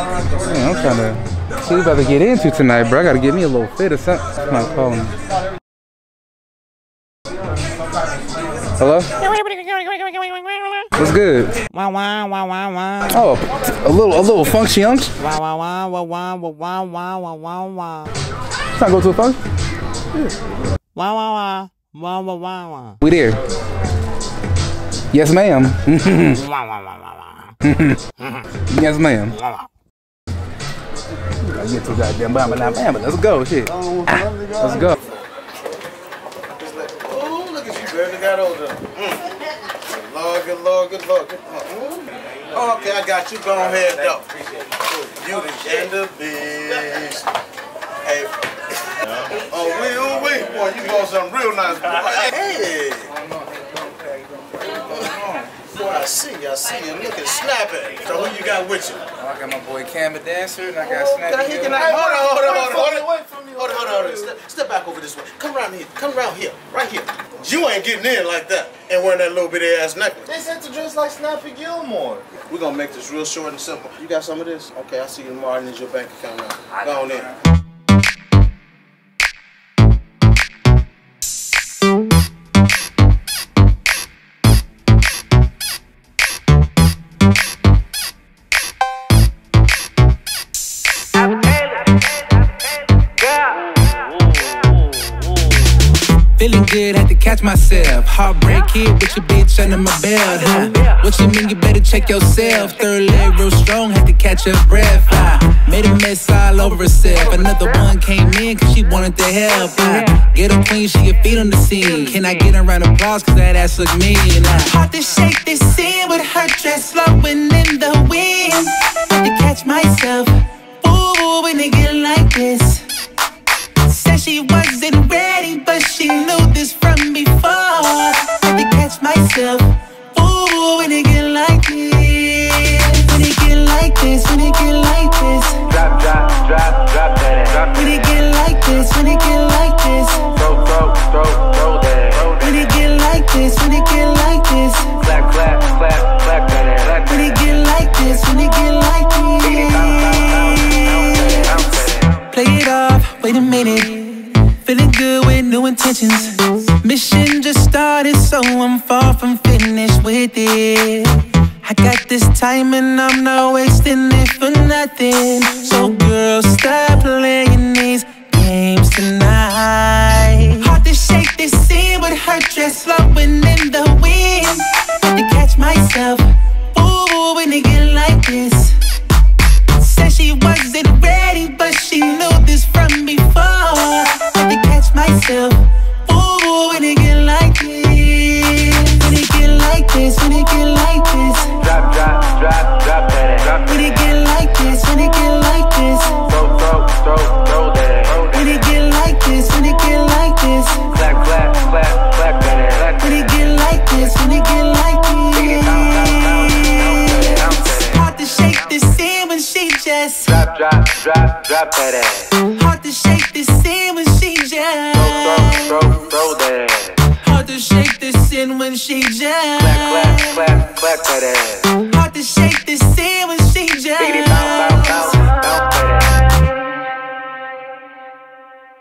Man, I'm trying to see what about to get into tonight, bro. I gotta get me a little fit or something. Calling me. Hello? What's good? Wow wow wow wow wow. Oh, a little, a little wow wow wow. Trying to go to a function? Wow wow wow. Wow wow wow wow. We there. Yes, ma'am. Yes, ma'am. I get to goddamn bama now, bama. Let's go, shit. Ah, let's go. Oh, look at you, girl. Got older. Mm. Lord, good Lord, good Lord. Oh, okay, I got you. Go ahead, though. You the gender bitch. Hey. Oh, wait, oh, wait. Boy, you bought something real nice. Hey. Boy, I see you. I see you. Looking snapping. So who you got with you? Oh, I got my boy Cam the dancer, and I got Can I- Snappy. can I- Hold on, hold on, hold on, hold on. Hold on, hold on, hold on. Step, step back over this way. Come around here. Come around here. Right here. You ain't getting in like that and wearing that little bitty ass necklace. They said to dress like Snappy Gilmore. We're gonna make this real short and simple. You got some of this? Okay, I see you tomorrow. I need your bank account now. Go on in. Catch myself. Heartbreak kid with your bitch under my belt. Huh? What you mean? You better check yourself. Third leg real strong, had to catch her breath. Uh, made a mess all over herself. Another one came in cause she wanted to help. Uh, get a queen, she get feet on the scene. Can I get a round of applause? Cause that ass look mean. Uh, hard to shake this scene with her dress flowing in the wind. Had to catch myself. Ooh, when it get like this. Said she wasn't ready, but she knew this before. Had to catch myself. Ooh, when it get like this. When it get like this, when it get like this. Drop, drop, drop, drop that When it get like this, when it get like this. throw, throw, throw, throw that. When it get like this, when it get like this. Clap, clap, clap, clap that. When it get like this, when it get like this. Play it off, wait a minute. Feeling good with new intentions. Mission just started, so I'm far from finished with it. I got this time and I'm not wasting it for nothing. So, Drop, drop, drop, that ass. Hard to shake this scene when she just. Throw, throw, throw throw that. Hard to shake this sin when she just. Clap, clap, clap, clap that ass.